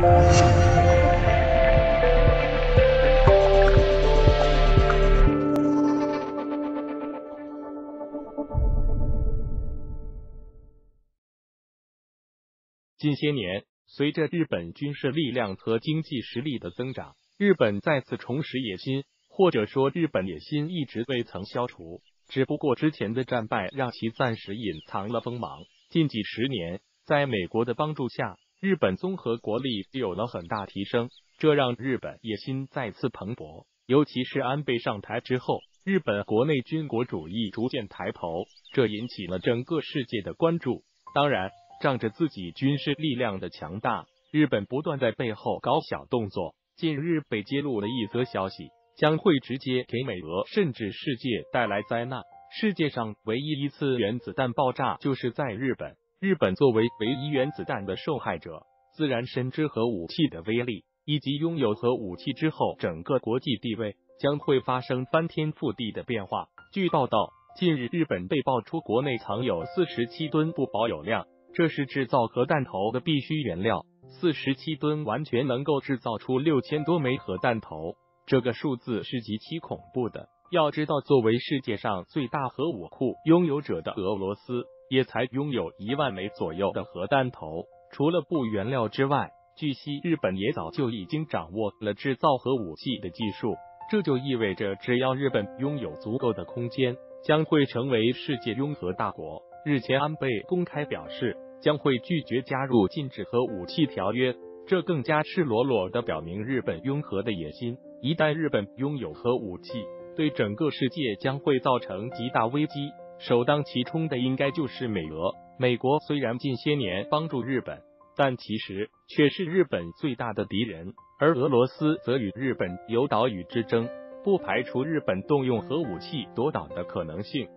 近些年，随着日本军事力量和经济实力的增长，日本再次重拾野心，或者说日本野心一直未曾消除，只不过之前的战败让其暂时隐藏了锋芒。近几十年，在美国的帮助下，日本综合国力有了很大提升，这让日本野心再次蓬勃。尤其是安倍上台之后，日本国内军国主义逐渐抬头，这引起了整个世界的关注。当然。仗着自己军事力量的强大，日本不断在背后搞小动作。近日被揭露了一则消息，将会直接给美俄甚至世界带来灾难。世界上唯一一次原子弹爆炸就是在日本。日本作为唯一原子弹的受害者，自然深知核武器的威力，以及拥有核武器之后整个国际地位将会发生翻天覆地的变化。据报道，近日日本被爆出国内藏有四十七吨不保有量。这是制造核弹头的必须原料，四十七吨完全能够制造出六千多枚核弹头，这个数字是极其恐怖的。要知道，作为世界上最大核武库拥有者的俄罗斯，也才拥有一万枚左右的核弹头。除了布原料之外，据悉日本也早就已经掌握了制造核武器的技术，这就意味着，只要日本拥有足够的空间，将会成为世界拥核大国。日前，安倍公开表示将会拒绝加入禁止核武器条约，这更加赤裸裸的表明日本拥核的野心。一旦日本拥有核武器，对整个世界将会造成极大危机，首当其冲的应该就是美俄。美国虽然近些年帮助日本，但其实却是日本最大的敌人，而俄罗斯则与日本有岛屿之争，不排除日本动用核武器夺岛的可能性。